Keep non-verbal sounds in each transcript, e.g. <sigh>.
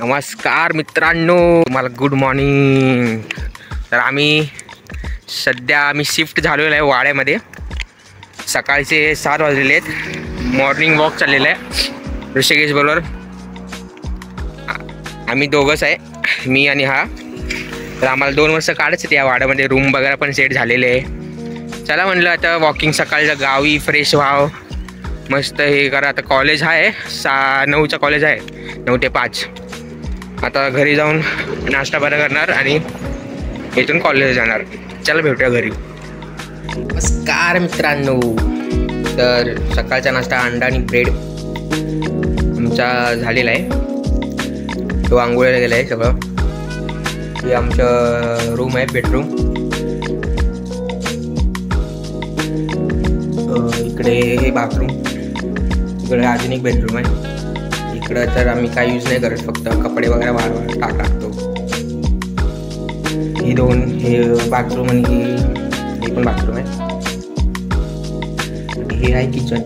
नमस्कार मित्रांनो मला गुड मॉर्निंग तर आम्ही सध्या आम्ही शिफ्ट झालेलो आहे वाड्यामध्ये. सकाळचे सात वाजलेले आहेत. मॉर्निंग वॉक चाललेलं आहे. ऋषिकेशबरोबर आम्ही दोघंच आहे. मी आणि हा. तर आम्हाला दोन वर्ष काढायचं या वाड्यामध्ये. रूम वगैरे पण सेट झालेले आहे. चला म्हणलं आता वॉकिंग सकाळचं गावी फ्रेश व्हाव. मस्त हे करा. आता कॉलेज आहे. सा नऊचं कॉलेज आहे. नऊ ते पाच. आता घरी जाऊन नाश्ता बरा करणार आणि इथून कॉलेज जाणार. चला भेटूया घरी. नमस्कार मित्रांनो. तर सकाळचा नाश्ता अंडा आणि ब्रेड आमचा झालेला आहे. तो आंघोळीला गेला आहे सगळं. हे आमचं रूम आहे बेडरूम इकडे हे बाथरूम इकडे अजून एक बेडरूम आहे. इकडं तर आम्ही काय यूज नाही करत फक्त कपडे वगैरे वाढवून टाक टाकतो. ही दोन हे बाथरूम आणि ही हे पण बाथरूम आहे. हे आहे किचन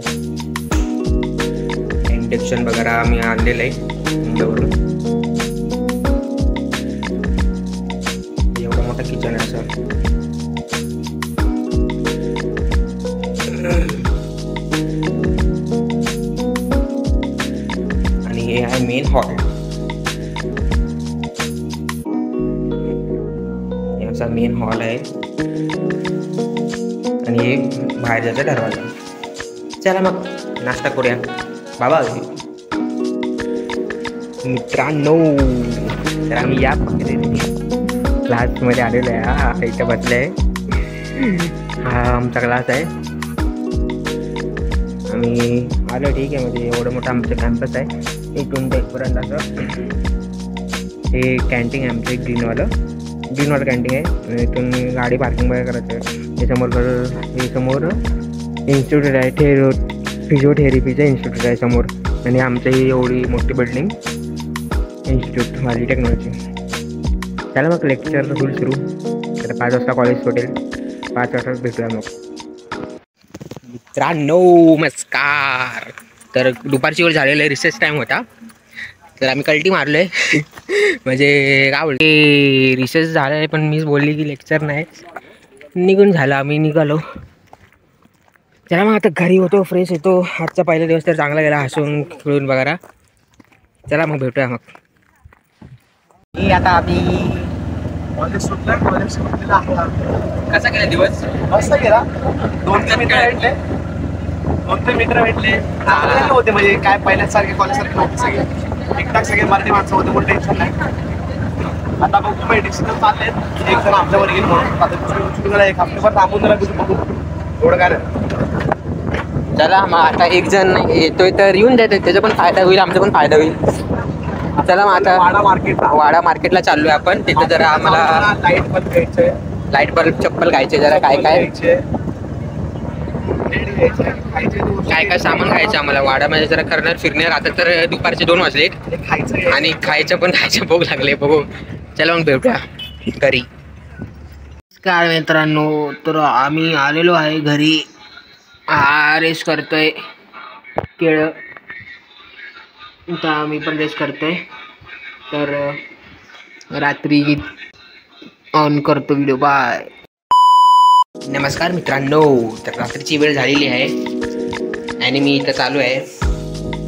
इंडक्शन वगैरे आम्ही आणलेलं आहे मुंबईवरून. एवढं मोठं किचन आहे असं. हे आहे मेन हॉल हे आमचा मेन हॉल आहे आणि हे बाहेर जायचा दरवाजा चला मग नाश्ता करूया बाबा मित्रांनो तर आम्ही या क्लासमध्ये आलेलो आहे हा इथं बसलं आहे. हा आमचा क्लास आहे. आम्ही आलो ठीक आहे म्हणजे एवढं मोठं आमचं कॅम्पस आहे. इथून ते असं. हे कॅन्टीन आहे आमचं एक ग्रीनवालं ग्रीनवालं कॅन्टीन आहे. इथून गाडी पार्किंग वगैरे करायचं आहे. हे समोर हे समोर इन्स्टिट्यूट आहे. थेरो फिजिओथेरपीचं इन्स्टिट्यूट आहे समोर. आणि आमचं ही एवढी मोठी बिल्डिंग इन्स्टिट्यूट माझी टेक्नॉलॉजी चला मग लेक्चर होईल सुरू. तर पाच वाजता कॉलेज सुटेल. पाच वाजता भेटूया मग. मित्रांनो नमस्कार. तर दुपारची वेळ झालेलं आहे रिसेस टाईम होता. तर आम्ही कल्टी मारलो आहे <laughs> म्हणजे काय बोलते रिसेस झालं आहे पण मीच बोलली की लेक्चर नाही. निघून झालं आम्ही निघालो. चला मग आता घरी होतो फ्रेश येतो आजचा पहिला दिवस तर चांगला गेला हसून खेळून वगैरे. चला मग भेटूया मग. मी आता आम्ही कॉलेज सुटलं कॉलेज सुटलेलं आहे. कसा गेला दिवस? मस्त गेला. दोन ते मित्र भेटले दोन ते मित्र भेटले. होते म्हणजे काय पहिल्यासारखे कॉलेज सारखे नव्हते सगळे. एकटाक सगळे मराठी माणसं होते पण टेन्शन नाही. आता बघू काही डिसिजन चालले एक जण आमच्यावर येईल म्हणून. आता जरा एक हफ्तेभर थांबून जरा कुठे बघू. एवढं काय नाही. चला मग आता एक जण येतोय तर येऊन जायचं त्याचा पण फायदा होईल आमचा पण फायदा होईल. चला मग आता वाडा मार्केट वाडा मार्केटला चाललोय आपण. तिथं जरा आम्हाला लाइट पण घ्यायचंय. लाइट बल्ब चप्पल घ्यायचे जरा काय काय घ्यायचे ब्रेड घ्यायचे खायचे दोन काय काय सामान खायचं आम्हाला? वाड्यामध्ये जरा करणार फिरणार. आता तर दुपारचे दोन वाजले. खायचं आणि खायचं पण खायचं भोग लागले बघू. चला मग भेटूया. घरी. काय मित्रांनो तर आम्ही आलेलो आहे घरी. हा रेस करतोय. केळ. तर आम्ही पण रेस करतोय. तर रात्री ऑन करतो व्हिडिओ बाय नमस्कार मित्रांनो तर रात्रीची वेळ झालेली आहे आणि मी इथं चालू आहे.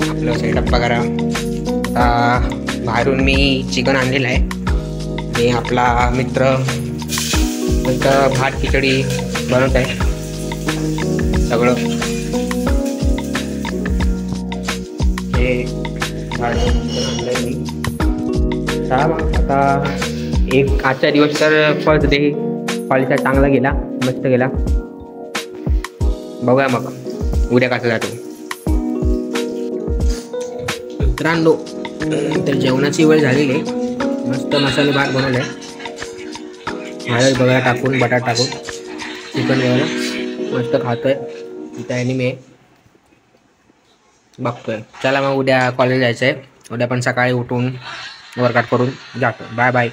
आपलं सेटअप वगैरे आता बाहेरून मी चिकन आणलेलं आहे. मी आपला मित्र भात खिचडी बनवत आहे. सगळं. हे आता एक आजचा दिवस तर फळ डे कॉलेजचा चांगला गेला. मस्त गेला. बघूया मग उद्या कसं जातो. मित्रांनो तर जेवणाची वेळ झालेली आहे. मस्त मसाले भात बनवले. हळद बघा टाकून बटाट टाकून चिकन वगैरे. मस्त खातोय. तिथं आणि मी बघतोय. चला मग उद्या कॉलेज जायचं आहे उद्या पण सकाळी उठून वर्कआउट करून जातो. Bye bye